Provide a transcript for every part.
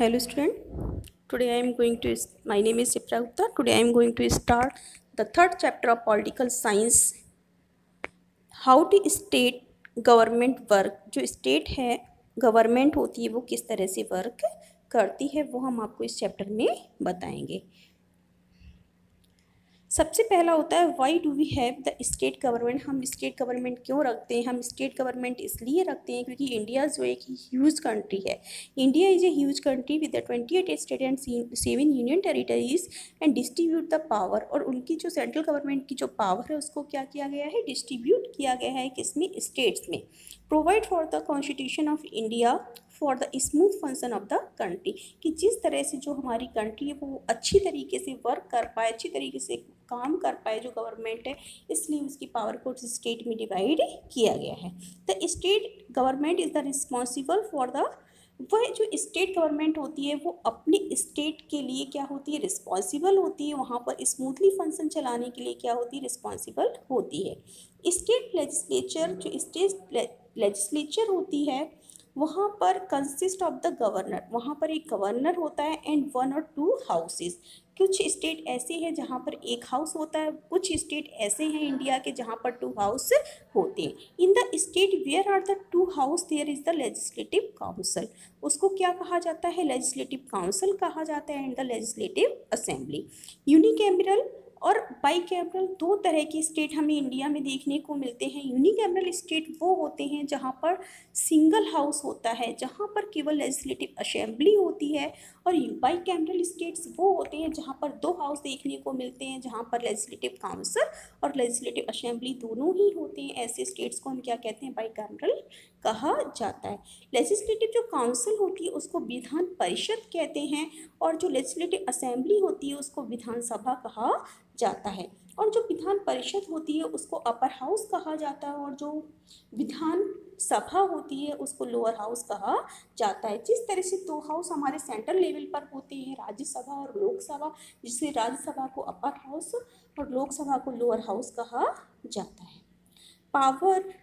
Hello student today I am going to my name is Sipra Gupta today I am going to start the third chapter of political science how to state government work जो state है government होती है, वो किस तरह से work करती है, वो हम आपको इस चैप्टर में बताएँगे। सबसे पहला होता है why do we have the state government हम स्टेट गवर्नमेंट क्यों रखते हैं? हम स्टेट गवर्नमेंट इसलिए रखते हैं क्योंकि इंडिया जो एक ह्यूज कंट्री है। India is a huge country with the twenty eight state and seven union territories and distribute the power और उनकी जो सेंट्रल गवर्नमेंट की जो पावर है, उसको क्या किया गया है? डिस्ट्रीब्यूट किया गया है किसमें? स्टेट्स में। Provide for the constitution of India for the smooth function of the country कि जिस तरह से जो हमारी कंट्री है, वो अच्छी तरीके से वर्क कर पाए, अच्छी तरीके से काम कर पाए, जो गवर्नमेंट है, इसलिए उसकी पावर को स्टेट में डिवाइड किया गया है। The state government is the responsible for the वह जो स्टेट गवर्नमेंट होती है, वो अपने स्टेट के लिए क्या होती है रिस्पॉन्सिबल होती है। वहाँ पर स्मूथली फ़ंक्शन चलाने के लिए क्या होती है रिस्पॉन्सिबल होती है। स्टेट लेजिस्लेचर जो स्टेट लेजिस्लेचर होती है वहाँ पर कंसिस्ट ऑफ़ द गवर्नर वहाँ पर एक गवर्नर होता है एंड वन और टू हाउसेस कुछ स्टेट ऐसे हैं जहाँ पर एक हाउस होता है, कुछ स्टेट ऐसे हैं इंडिया के जहाँ पर टू हाउस होते हैं. In the state where are the two house there is the legislative council उसको क्या कहा जाता है? लेजिस्लेटिव काउंसिल कहा जाता है and the legislative assembly unicameral और बाई कैमरल दो तरह के स्टेट हमें इंडिया में देखने को मिलते हैं। यूनिकैमरल स्टेट वो होते हैं जहाँ पर सिंगल हाउस होता है, जहाँ पर केवल लेजिस्लेटिव असेंबली होती है और बाई कैमरल स्टेट्स वो होते हैं जहाँ पर दो हाउस देखने को मिलते हैं, जहाँ पर लेजिस्लेटिव काउंसिल और लेजिस्लेटिव असेंबली दोनों ही होते हैं। ऐसे स्टेट्स को हम क्या कहते हैं? बाई कैमरल कहा जाता है। लेजिस्लेटिव जो काउंसिल होती है, उसको विधान परिषद कहते हैं और जो लेजिस्लेटिव असेंबली होती है, उसको विधानसभा कहा जाता है। और जो विधान परिषद होती है, उसको अपर हाउस कहा जाता है और जो विधान सभा होती है, उसको लोअर हाउस कहा जाता है। जिस तरह से दो हाउस हमारे सेंट्रल लेवल पर होते हैं, राज्यसभा और लोकसभा, जिससे राज्यसभा को अपर हाउस और लोकसभा को लोअर हाउस कहा जाता है। Power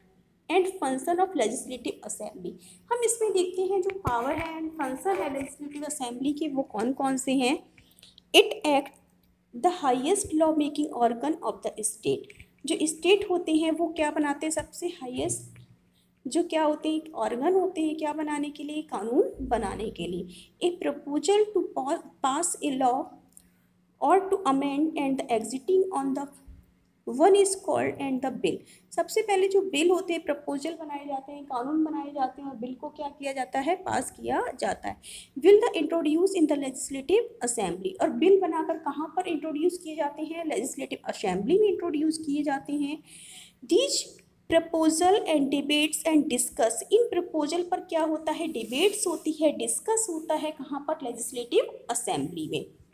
and function of legislative assembly हम इसमें देखते हैं जो पावर है एंड फ़ंक्शन है लेजिस्लेटिव असेंबली के वो कौन कौन से हैं? It act the highest law making organ of the state जो स्टेट होते हैं वो क्या बनाते हैं सबसे? हाइएस्ट जो क्या होते हैं? ऑर्गन होते हैं क्या बनाने के लिए? कानून बनाने के लिए. A proposal to pass a law और to amend and the existing on the one is called and the bill. सबसे पहले जो बिल होते हैं, प्रपोजल बनाए जाते हैं, कानून बनाए जाते हैं और बिल को क्या किया जाता है? पास किया जाता है। Will the introduce in the legislative assembly? और बिल बनाकर कहाँ पर इंट्रोड्यूस किए जाते हैं? लेजिस्लेटिव असेंबली में इंट्रोड्यूस किए जाते हैं। These proposal and debates and discuss. In proposal पर क्या होता है? डिबेट्स होती है, डिस्कस होता है कहाँ पर? लेजिस्लेटिव असेंबली में।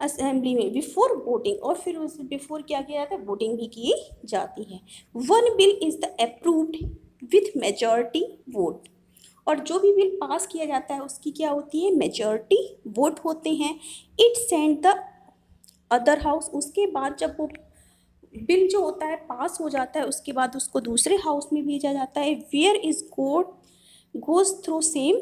असेंबली में बिफोर वोटिंग और फिर उस बिफोर क्या किया जाता है? वोटिंग भी की जाती है। One bill is the approved with majority vote और जो भी बिल पास किया जाता है, उसकी क्या होती है? मेजॉरिटी वोट होते हैं। It send the other house उसके बाद जब वो बिल जो होता है पास हो जाता है, उसके बाद उसको दूसरे हाउस में भेजा जाता है। Where is god goes through same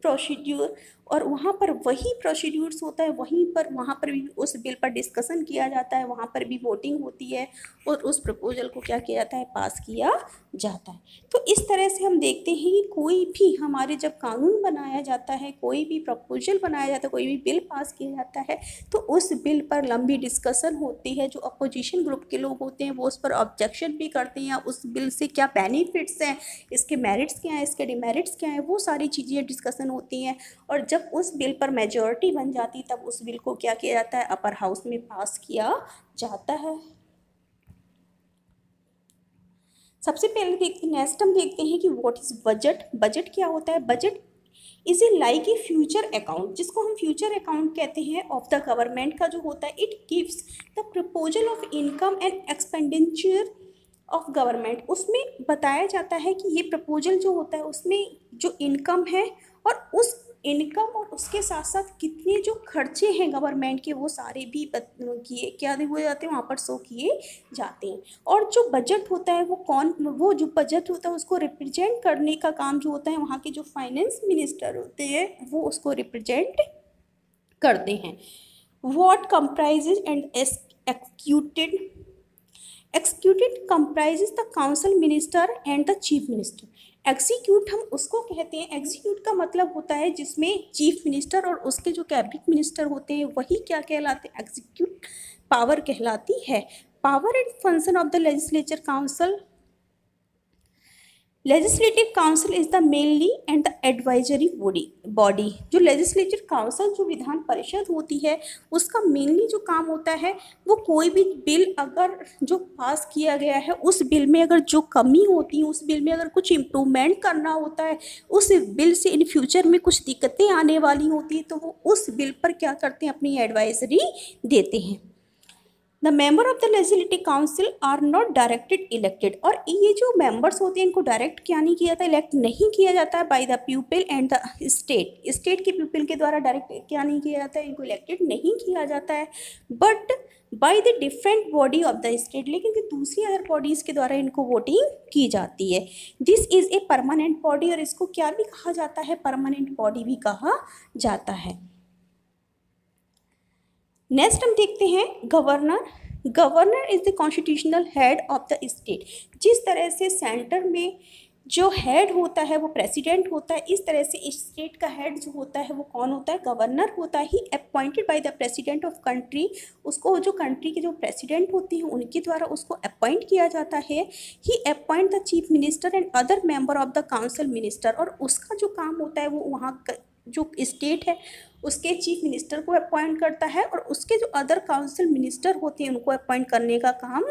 procedure और वहाँ पर वही प्रोसीड्यूर्स होता है, वहीं पर, वहाँ पर भी उस बिल पर डिस्कशन किया जाता है, वहाँ पर भी वोटिंग होती है और उस प्रपोजल को क्या किया जाता है पास किया जाता है। तो इस तरह से हम देखते हैं कि कोई भी हमारे जब कानून बनाया जाता है, कोई भी प्रपोजल बनाया जाता है, कोई भी बिल पास किया जाता है तो उस बिल पर लंबी डिस्कशन होती है। जो अपोजिशन ग्रुप के लोग होते हैं, वो उस पर ऑब्जेक्शन भी करते हैं उस बिल से क्या बेनिफिट्स हैं, इसके मेरिट्स क्या हैं, इसके डिमेरिट्स क्या हैं, वो सारी चीज़ें डिस्कशन होती हैं। और जब जब उस बिल पर मेजॉरिटी बन जाती, तब उस बिल को क्या किया जाता है? अपर हाउस में पास किया जाता है। सबसे पहले देखते नेक्स्ट हम देखते हैं कि व्हाट इज़ बजट बजट क्या होता है? Budget is a like a future account जिसको हम फ्यूचर अकाउंट कहते हैं ऑफ़ द गवर्नमेंट का जो होता है it gives the proposal of income and expenditure of government उसमें बताया जाता है कि ये प्रपोजल जो होता है, उसमें जो इनकम है और उस इनकम और उसके साथ साथ कितने जो खर्चे हैं गवर्नमेंट के, वो सारे भी किए, क्या हुए जाते हैं, वहाँ पर शो किए जाते हैं। और जो बजट होता है, वो कौन, वो जो बजट होता है, उसको रिप्रेजेंट करने का काम जो होता है, वहाँ के जो फाइनेंस मिनिस्टर होते हैं, वो उसको रिप्रेजेंट करते हैं। What comprises and executed executed comprises the council minister and the chief minister execute हम उसको कहते हैं। एग्जीक्यूट का मतलब होता है जिसमें चीफ मिनिस्टर और उसके जो कैबिनेट मिनिस्टर होते हैं, वही क्या कहलाते हैं? एग्जीक्यूट पावर कहलाती है। Power and function of the legislature council legislative council is the mainly and the advisory body body जो लेजिस्लेटिव काउंसिल जो विधान परिषद होती है, उसका मेनली जो काम होता है, वो कोई भी बिल अगर जो पास किया गया है, उस बिल में अगर जो कमी होती है, उस बिल में अगर कुछ इम्प्रूवमेंट करना होता है, उस बिल से इन फ्यूचर में कुछ दिक्कतें आने वाली होती है तो वो उस बिल पर क्या करते हैं, अपनी एडवाइजरी देते हैं। The member of the legislative council are not directed elected और ये जो मेंबर्स होते हैं, इनको डायरेक्ट क्या नहीं किया जाता? इलेक्ट नहीं किया जाता है by the people and the state state के पीपल के द्वारा डायरेक्ट क्या नहीं किया जाता? है इनको इलेक्टेड नहीं किया जाता है. But by the different body of the state लेकिन जो दूसरी अदर बॉडीज़ के द्वारा इनको वोटिंग की जाती है. This is a permanent body और इसको क्या भी कहा जाता है? परमानेंट बॉडी भी कहा जाता है. नेक्स्ट हम देखते हैं governor governor is the constitutional head of the state जिस तरह से सेंटर में जो हेड होता है, वो प्रेसिडेंट होता है, इस तरह से स्टेट का हेड जो होता है, वो कौन होता है? गवर्नर होता है he appointed by the president of country उसको जो कंट्री के जो प्रेसिडेंट होते हैं, उनके द्वारा उसको अपॉइंट किया जाता है. He appoint the chief minister and other member of the council minister और उसका जो काम होता है, वो वहाँ जो स्टेट है, उसके चीफ मिनिस्टर को अपॉइंट करता है और उसके जो अदर काउंसिल मिनिस्टर होते हैं, उनको अपॉइंट करने का काम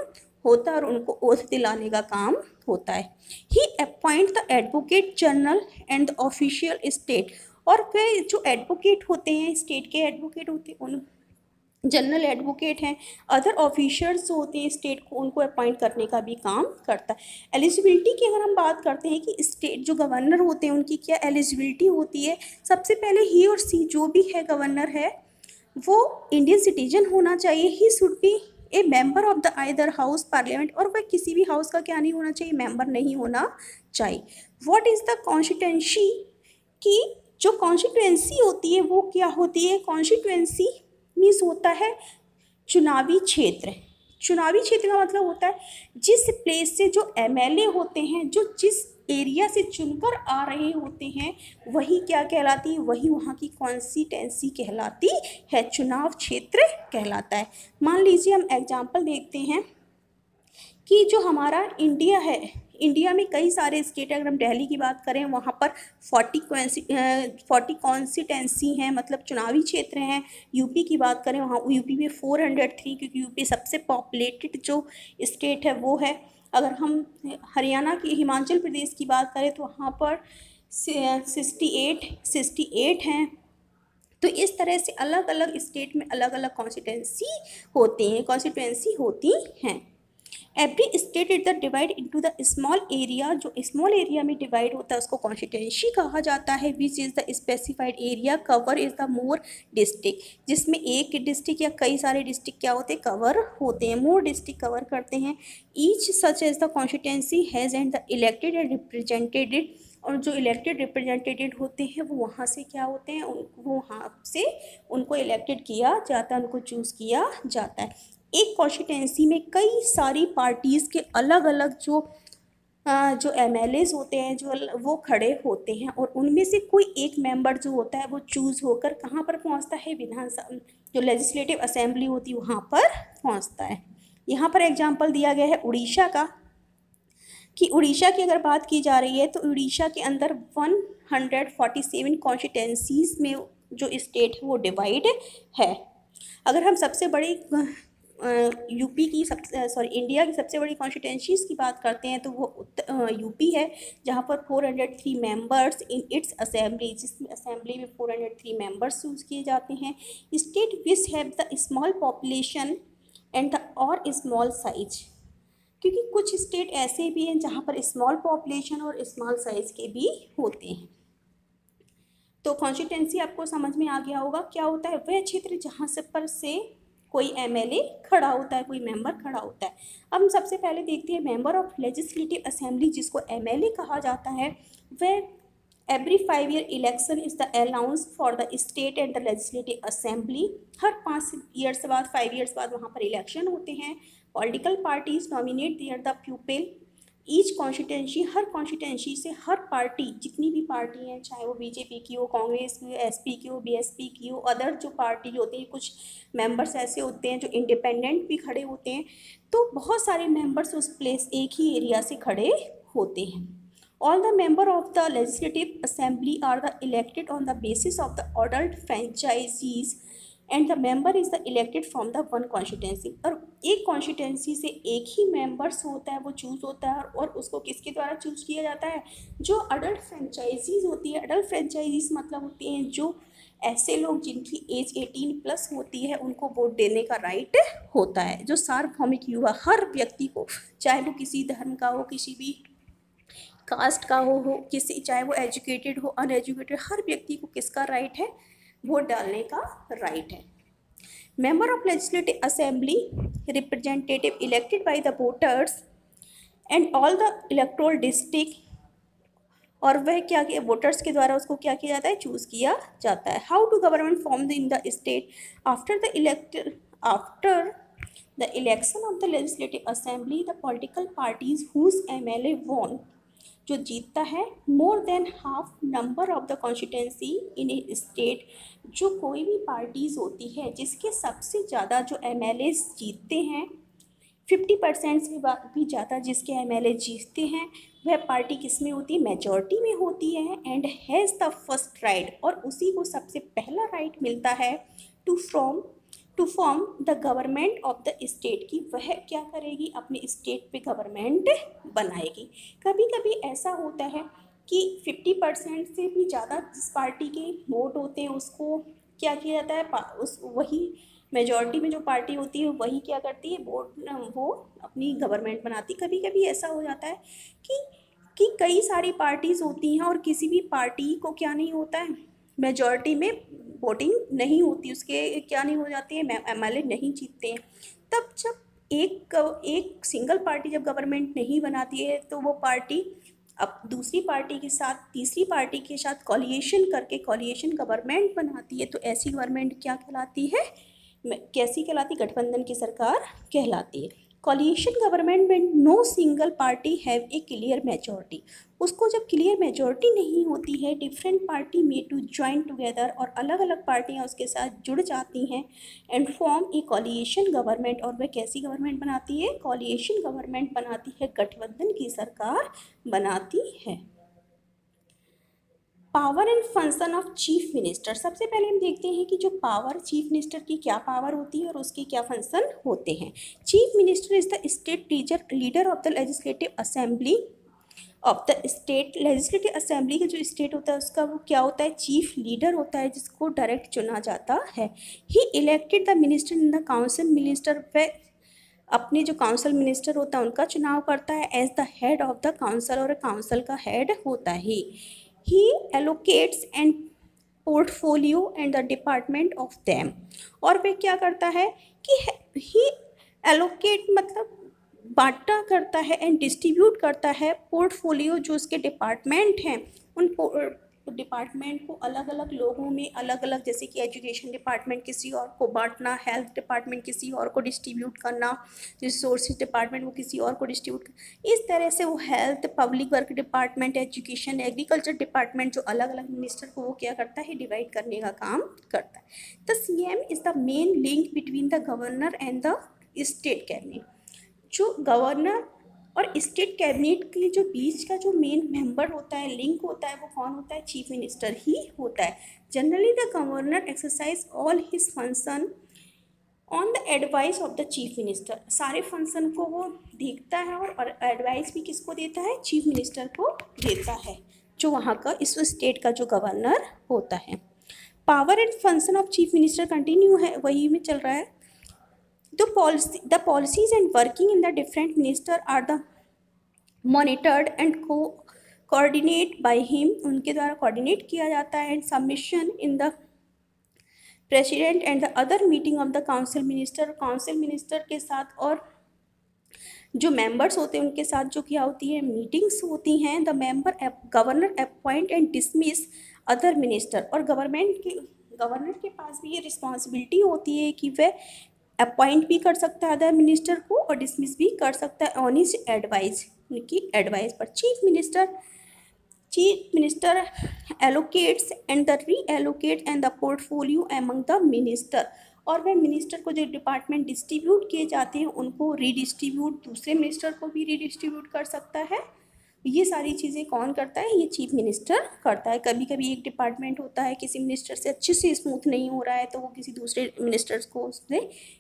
होता है और उनको ओथ दिलाने का काम होता है। He appoint the advocate general and the official state और फिर जो एडवोकेट होते हैं स्टेट के एडवोकेट होते हैं, उन जनरल एडवोकेट हैं अदर ऑफिशर्स होते हैं स्टेट को उनको अपॉइंट करने का भी काम करता है। एलिजिबिलिटी की अगर हम बात करते हैं कि स्टेट जो गवर्नर होते हैं, उनकी क्या एलिजिबिलिटी होती है? सबसे पहले ही और सी जो भी है गवर्नर है, वो इंडियन सिटीजन होना चाहिए। He should be a member of the either house parliament और वह किसी भी हाउस का क्या नहीं होना चाहिए मेंबर नहीं होना चाहिए। व्हाट इज़ द कॉन्स्टिट्यूंसी की, जो कॉन्स्टिट्यूंसी होती है, वो क्या होती है? कॉन्स्टिट्यूंसी मीन्स होता है चुनावी क्षेत्र। चुनावी क्षेत्र का मतलब होता है जिस प्लेस से जो एमएलए होते हैं, जो जिस एरिया से चुनकर आ रहे होते हैं, वही क्या कहलाती है वही वहाँ की कॉन्स्टिटेंसी कहलाती है, चुनाव क्षेत्र कहलाता है। मान लीजिए हम एग्ज़ाम्पल देखते हैं कि जो हमारा इंडिया है इंडिया में कई सारे स्टेट अगर हम दिल्ली की बात करें, वहाँ पर फोर्टी फोर्टी कॉन्सिटेंसी हैं मतलब चुनावी क्षेत्र हैं। यूपी की बात करें, वहाँ यूपी में फोर हंड्रेड थ्री क्योंकि यूपी सबसे पॉपुलेटेड जो स्टेट है, वो है, अगर हम हरियाणा की, हिमाचल प्रदेश की बात करें तो वहाँ पर सिक्सटी एट सिक्सटी एट हैं। तो इस तरह से अलग अलग स्टेट में अलग अलग कॉन्स्टिटेंसी होती हैं कॉन्स्टिटेंसी होती हैं। Every state is the divide into the small area जो स्मॉल एरिया में डिवाइड होता है, उसको कॉन्स्टिटेंसी कहा जाता है which is the specified area cover is the more district जिसमें एक डिस्ट्रिक्ट या कई सारे डिस्ट्रिक्ट क्या होते हैं? कवर होते हैं। मोर डिस्ट्रिक्ट कवर करते हैं। Each such as the constituency has and the elected and represented और जो इलेक्टेड रिप्रेजेंटेटिव होते हैं, वो वहाँ से क्या होते हैं? उन, वो वहाँ से उनको इलेक्टेड किया जाता है, उनको चूज़ किया जाता है। एक कॉन्स्टिटेंसी में कई सारी पार्टीज़ के अलग अलग जो जो एम होते हैं, जो वो खड़े होते हैं और उनमें से कोई एक मेंबर जो होता है, वो चूज़ होकर कहाँ पर पहुँचता है? विधानसभा, जो लेजिस्लेटिव असेंबली होती है, वहाँ पर पहुँचता है। यहाँ पर एग्ज़ाम्पल दिया गया है उड़ीसा का, कि उड़ीसा की अगर बात की जा रही है तो उड़ीसा के अंदर one hundred forty seven constituencies में जो स्टेट है, वो डिवाइड है। अगर हम सबसे बड़ी यूपी की सब सॉरी इंडिया की सबसे बड़ी कॉन्स्टिटेंसीज की बात करते हैं तो वो यूपी है, जहाँ पर 403 मेंबर्स इन इट्स असेंबली जिसमें असेंबली में 403 मेंबर्स चूज़ किए जाते हैं। State which have the small population and the और स्मॉल साइज़ क्योंकि कुछ स्टेट ऐसे भी हैं, जहाँ पर स्मॉल पॉपुलेशन और स्मॉल साइज़ के भी होते हैं। तो कॉन्स्टिट्यूंसी आपको समझ में आ गया होगा, क्या होता है? वह क्षेत्र जहाँ से पर से कोई एमएलए खड़ा होता है, कोई मेंबर खड़ा होता है। अब हम सबसे पहले देखते हैं मेंबर ऑफ़ लेजिस्लेटिव असेंबली जिसको एमएलए कहा जाता है वह every five year election is the allowance for the state and the legislative assembly हर पाँच ईयर्स बाद फाइव ईयर्स बाद वहाँ पर इलेक्शन होते हैं। Political parties nominate their the people each constituency her constituency से हर पार्टी जितनी भी पार्टी हैं, चाहे वो बीजेपी की हो, कांग्रेस की हो एसपी की हो बीएसपी की हो अदर जो पार्टी होती है, कुछ मेंबर्स ऐसे होते हैं जो इंडिपेंडेंट भी खड़े होते हैं तो बहुत सारे मेंबर्स उस प्लेस एक ही एरिया से खड़े होते हैं। All the member of the legislative assembly are the elected on the basis of the adult franchisees and the member is the elected from the one constituency और एक कॉन्स्टिटेंसी से एक ही मेंबर्स होता है, वो चूज़ होता है और उसको किसके द्वारा चूज़ किया जाता है? जो अडल्ट फ्रेंचाइजीज होती है अडल्ट फ्रेंचाइजीज मतलब होती हैं जो ऐसे लोग जिनकी एज एटीन प्लस होती है, उनको वोट देने का राइट होता है। जो सार्वभौमिक युवा, हर व्यक्ति को, चाहे वो किसी धर्म का हो, किसी भी कास्ट का हो हो, किसी, चाहे वो एजुकेटेड हो अनएजुकेटेड हर व्यक्ति को किसका राइट है? वोट डालने का राइट है। Member of legislative assembly representative elected by the voters and all the electoral district और वह क्या किया वोटर्स के द्वारा उसको क्या किया जाता है? चूज़ किया जाता है। How to government form in the state after the elect after the election of the legislative assembly the political parties whose M L A want जो जीतता है more than half number of the constituency in a state जो कोई भी parties होती है, जिसके सबसे ज़्यादा जो एम जीतते हैं फिफ्टी परसेंट से भी ज़्यादा जिसके एमएलए जीतते हैं, वह पार्टी किसमें होती है? मेजॉरिटी में होती है and has the first right और उसी को सबसे पहला राइट मिलता है to from to form the government of the state की वह क्या करेगी? अपने स्टेट पे गवर्नमेंट बनाएगी। कभी कभी ऐसा होता है कि फिफ्टी परसेंट से भी ज़्यादा जिस पार्टी के वोट होते हैं, उसको क्या किया जाता है? उस वही मेजॉरिटी में जो पार्टी होती है, वही क्या करती है? वोट वो अपनी गवर्नमेंट बनाती कभी कभी ऐसा हो जाता है कि कि कई सारी पार्टीज़ होती हैं और किसी भी पार्टी को क्या नहीं होता है? मेजॉरिटी में वोटिंग नहीं होती, उसके क्या नहीं हो जाते हैं? एम एल नहीं जीतते हैं। तब जब एक एक सिंगल पार्टी जब गवर्नमेंट नहीं बनाती है तो वो पार्टी अब दूसरी पार्टी के साथ, तीसरी पार्टी के साथ कॉलिएशन करके कॉलिएशन गवर्नमेंट बनाती है। तो ऐसी गवर्नमेंट क्या कहलाती है? कैसी कहलाती? गठबंधन की सरकार कहलाती है। कॉलिएशन गवर्नमेंट में no single party have a clear majority उसको जब क्लियर मेजोरिटी नहीं होती है different party may to join together और अलग अलग पार्टियाँ उसके साथ जुड़ जाती हैं and form a coalition government और वह कैसी गवर्नमेंट बनाती है? कॉलिएशन गवर्नमेंट बनाती है, गठबंधन की सरकार बनाती है। Power and function of chief minister सबसे पहले हम देखते हैं कि जो पावर चीफ मिनिस्टर की क्या पावर होती है और उसके क्या फ़ंक्शन होते हैं। Chief minister is the state teacher leader of the legislative assembly of the state legislative assembly का जो स्टेट होता है, उसका वो क्या होता है? चीफ लीडर होता है, जिसको डायरेक्ट चुना जाता है। He elected the minister in the council minister पे अपने जो काउंसिल मिनिस्टर होता है, उनका चुनाव करता है as the head of the council और काउंसिल का हेड होता है। He allocates and portfolio and the department of them और वे क्या करता है कि ही एलोकेट मतलब बांटा करता है एंड डिस्ट्रीब्यूट करता है पोर्टफोलियो जो उसके डिपार्टमेंट हैं, उन डिपार्टमेंट को अलग अलग लोगों में अलग अलग जैसे कि एजुकेशन डिपार्टमेंट किसी और को बांटना हेल्थ डिपार्टमेंट किसी और को डिस्ट्रीब्यूट करना रिसोर्सेज डिपार्टमेंट वो किसी और को डिस्ट्रीब्यूट इस तरह से वो health public work department education agriculture department जो अलग अलग मिनिस्टर को वो क्या करता है डिवाइड करने का काम करता है। The C M is the main link between the governor and the state cabinet जो गवर्नर और स्टेट कैबिनेट के जो बीच का जो मेन मेंबर होता है लिंक होता है, वो कौन होता है? चीफ मिनिस्टर ही होता है। Generally the governor exercise all his function on the advice of the chief minister सारे फ़ंक्शन को वो देखता है और एडवाइस भी किसको देता है? चीफ मिनिस्टर को देता है, जो वहाँ का इस स्टेट का जो गवर्नर होता है। Power and function of chief minister continue है, वही में चल रहा है। The policy, the policies and working in the different minister are the monitored and co coordinate by him उनके द्वारा कोऑर्डिनेट किया जाता है and submission in the president and the other meeting of the council minister council minister के साथ और जो members होते हैं उनके साथ जो क्या होती है मीटिंग्स होती हैं the member governor appoint and dismiss other minister और गवर्नमेंट के गवर्नर के पास भी ये रिस्पॉन्सिबिलिटी होती है कि वह अपॉइंट भी कर सकता है अदर मिनिस्टर को और डिसमिस भी कर सकता है ऑन इज़ एडवाइस उनकी एडवाइस पर। Chief minister chief minister allocates and the reallocate and the portfolio among the minister और वह मिनिस्टर को जो डिपार्टमेंट डिस्ट्रीब्यूट किए जाते हैं, उनको रीडिस्ट्रीब्यूट दूसरे मिनिस्टर को भी रीडिस्ट्रीब्यूट कर सकता है। ये सारी चीज़ें कौन करता है? ये चीफ मिनिस्टर करता है। कभी कभी एक डिपार्टमेंट होता है, किसी मिनिस्टर से अच्छे से स्मूथ नहीं हो रहा है तो वो किसी दूसरे मिनिस्टर्स को उसने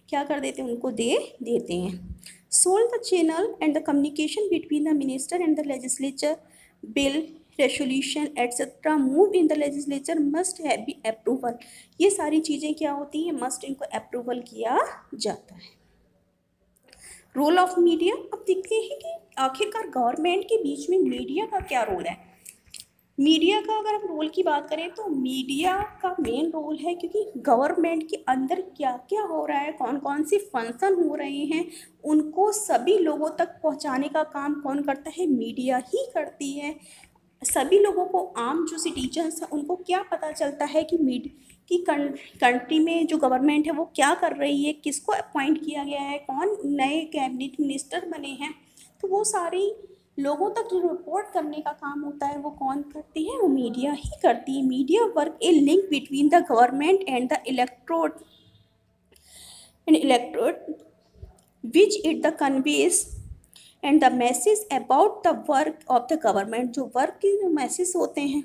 क्या कर देते हैं? उनको दे देते हैं। Sole the channel and the communication between the minister and the legislature bill resolution, etcetera. Move in the legislature must be approval. ये सारी चीज़ें क्या होती हैं? मस्ट इनको अप्रूवल किया जाता है। रोल ऑफ़ मीडिया अब देखते हैं कि आखिरकार गवर्नमेंट के बीच में मीडिया का क्या रोल है? मीडिया का अगर हम रोल की बात करें तो मीडिया का मेन रोल है क्योंकि गवर्नमेंट के अंदर क्या क्या हो रहा है? कौन कौन से फ़ंक्शन हो रहे हैं? उनको सभी लोगों तक पहुँचाने का काम कौन करता है? मीडिया ही करती है। सभी लोगों को आम जो सिटीजन्स हैं, उनको क्या पता चलता है कि मीड कि कंट्री में जो गवर्नमेंट है वो क्या कर रही है, किसको अपॉइंट किया गया है, कौन नए कैबिनेट मिनिस्टर बने हैं तो वो सारी लोगों तक जो रिपोर्ट करने का काम होता है वो कौन करती है? वो मीडिया ही करती है। Media work a link between the government and the electorate and electorate which it the conveys and the message about the work of the government जो वर्क के मैसेज होते हैं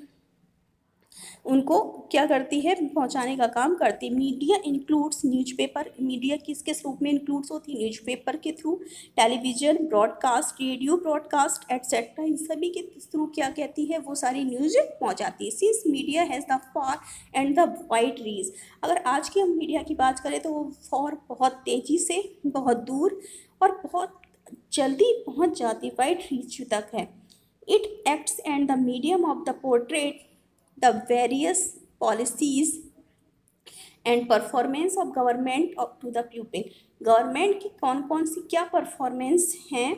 उनको क्या करती है? पहुँचाने का काम करती है। मीडिया इंक्लूड्स न्यूज़पेपर मीडिया किस किस रूप में इंक्लूड्स होती है? न्यूज़पेपर के through television broadcast radio broadcast etcetera इन सभी के थ्रू क्या कहती है? वो सारी न्यूज़ पहुंचाती है। Since media has the far and the wide reach अगर आज की हम मीडिया की बात करें तो वो फॉर बहुत तेज़ी से, बहुत दूर और बहुत जल्दी पहुँच जाती वाइड रीच तक है। It acts and the medium of the portrait the various policies and performance of government to the people government की कौन कौन सी क्या परफॉर्मेंस हैं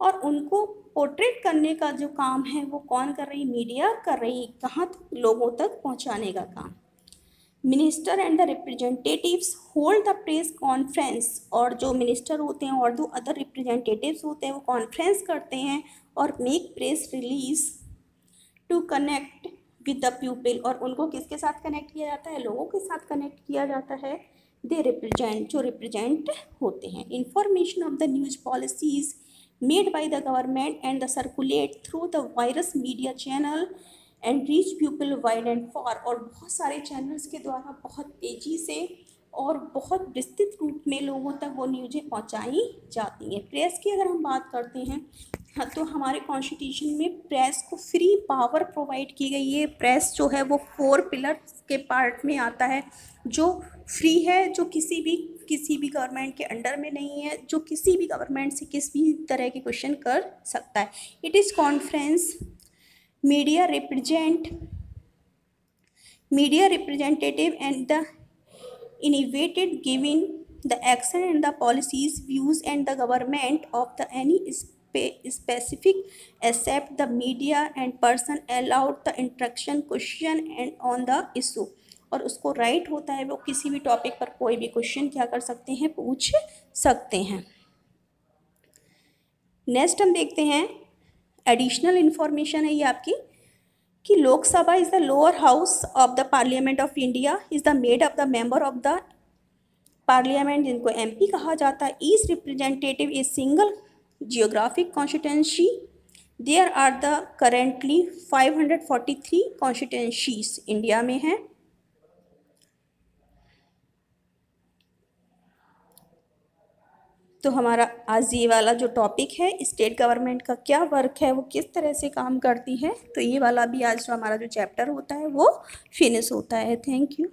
और उनको पोर्ट्रेट करने का जो काम है, वो कौन कर रही मीडिया कर रही, कहाँ लोगों तक पहुँचाने का काम? Minister and the representatives hold the press conference और जो मिनिस्टर होते हैं और दो अदर रिप्रेजेंटेटिव्स होते हैं, वो कॉन्फ्रेंस करते हैं और make press release to connect with the people और उनको किसके साथ कनेक्ट किया जाता है? लोगों के साथ कनेक्ट किया जाता है। दे रिप्रेजेंट जो रिप्रेजेंट होते हैं। Information of the news policies made by the government and the circulate through the various media channel and reach people wide and far और बहुत सारे चैनल्स के द्वारा बहुत तेज़ी से और बहुत विस्तृत रूप में लोगों तक वो न्यूज़ें पहुंचाई जाती हैं। प्रेस की अगर हम बात करते हैं हाँ तो हमारे कॉन्स्टिट्यूशन में प्रेस को फ्री पावर प्रोवाइड की गई है। प्रेस जो है वो फोर पिलर के पार्ट में आता है, जो फ्री है, जो किसी भी किसी भी गवर्नमेंट के अंडर में नहीं है, जो किसी भी गवर्नमेंट से किसी भी तरह के क्वेश्चन कर सकता है। It is conference media represent media representative and the innovated giving the action and the policies views and the government of the any spe specific except the media and person allowed the interaction question and on the issue और उसको right right होता है वो किसी भी topic पर कोई भी क्वेश्चन क्या कर सकते हैं पूछ सकते हैं नेक्स्ट हम देखते हैं एडिशनल इन्फॉर्मेशन है ये आपकी कि Lok Sabha is the lower house of the parliament of India is the made of the member of the parliament जिनको एमपी कहा जाता है। Is representative is single geographic constituency there are the currently 543 hundred India में हैं। तो हमारा आज ये वाला जो टॉपिक है स्टेट गवर्नमेंट का क्या वर्क है, वो किस तरह से काम करती है तो ये वाला भी आज जो हमारा जो चैप्टर होता है, वो फिनिश होता है। Thank you